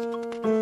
Música